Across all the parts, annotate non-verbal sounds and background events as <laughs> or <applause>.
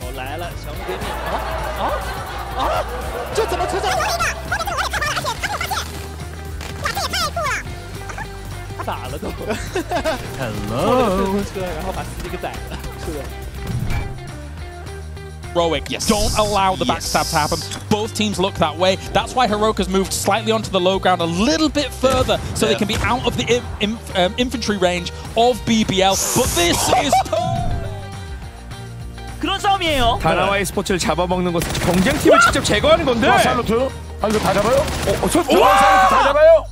我来了，小部给你啊啊啊！这怎么出作？我也太快了，而且他有花剑，打的也太过了。我咋了都？<laughs> 哈喽，我有冲锋车，然后把司机给宰了，是的。Heroic. Yes. Don't allow the Yes. backstab to happen. Both teams look that way. That's why Heroic has moved slightly onto the low ground a little bit further so they Yeah. can be out of the in, in, um, infantry range of BBL. But this <laughs> is 그런 싸움이에요. 다나와의 스포츠를 잡아먹는 것은 경쟁팀을 직접 제거하는 건데. 와, 살루트. 아, 이거 다 잡아요? 어, 어, 저, 와, 살루트 다 잡아요?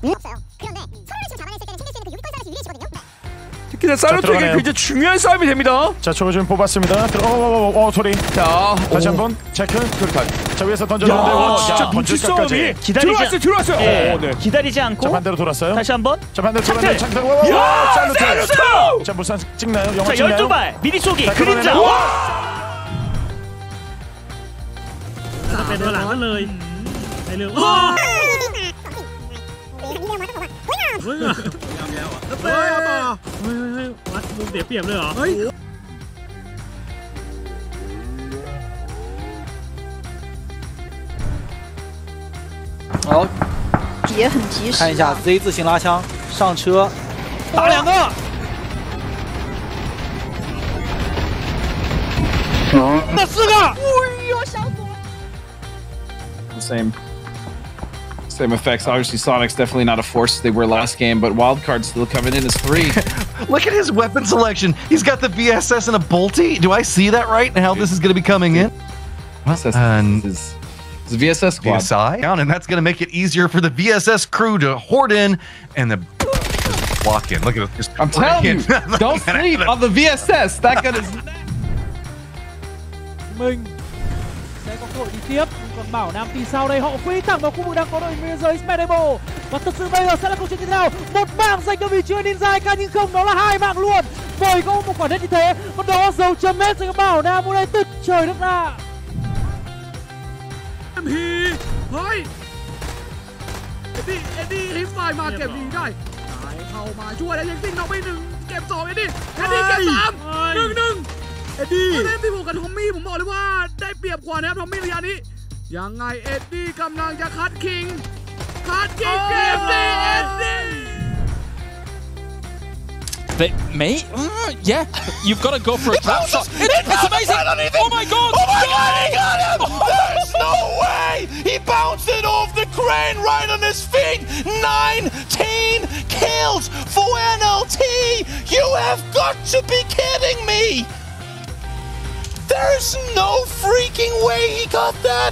특히나 살루트에게 들어가네요. 굉장히 중요한 싸움이 됩니다. 자, 저거 좀 뽑았습니다. 들어, 어, 어, 어, 어, 소리. 자, 다시 오. 한 번. 체크. 그렇다. 자, 위에서 야, 던져줬는데. 와, 진짜 눈치 싸움이 기다리지 들어왔어요, 들어왔어요. 예, 어, 네. 기다리지 않고 자, 반대로 돌았어요. 다시 한번. 자, 반대로 차트. 돌았는데. 창틀. 와, 와, 야, 와, 살루트. 살루트! 자, 무슨 찍나요? 영화 자, 찍나요? 12발 미리 쏘기 자, 그림자. 그러면은- 와! เป็นตัวหลังก็เลยในเรื่อง 어! ว้า มีเรื่องมาต้องบอกว่าเฮ้ย เฮ้ยยำแล้วอ่ะ เฮ้ยเฮ้ยเฮ้ยวัดมุมเสียเปรียบเลยเหรอเฮ้ย 好，也很及时。看一下 Z 字形拉枪上车，打两个。那四个。 same same effects. Obviously, Sonic's definitely not a force they were last game, but Wildcard still coming in as three. <laughs> Look at his weapon selection. He's got the VSS and a bolty. Do I see that right? And how this is going to be coming in? VSS And uh, is, is VSS squad. VSI down, and that's going to make it easier for the VSS crew to hoard in and the <laughs> walk in. Look at it. Just I'm telling you, <laughs> don't sleep on the VSS. That gun is. mình sẽ có cơ hội đi tiếp còn bảo nam thì sau đây họ phi thẳng vào khu vực đang có đội biên giới Smedable và thật sự bây giờ sẽ là câu chuyện như thế nào một mạng dành cho vị trí ninja ca nhưng không đó là hai mạng luôn bởi có một quả đất như thế còn đó dấu chấm hết dành cho bảo nam hôm nay tuyệt trời nước ra พีเฮ้ยเอ็ดดี้เอ็ดดี้ฮิปไฟมาเก็บดีได้สายเข้ามาช่วยแล้วยังซิงเอาไปหนึ่งเก็บสองเอ็ดดี้เอ็ดดี้เก็บสามหนึ่งหนึ่งเ อ็ดดี้เล่นที่ผมกับทอมมี่ผมบอกเลยว่าได้เปรียบกว่านะครับทอมมี่ระยะนี้ยังไงเอ็ดดี้กำลังจะคัดคิงคัดคิงเกมนี้เอ็ดดี้ They, mate, uh, yeah, you've got to go for a drop shot. It, it's amazing! Oh my god! Oh my god, he got him! There's no way! He bounced it off the crane right on his feet! 19 kills for NLT! You have got to be kidding me! There's no freaking way he got that!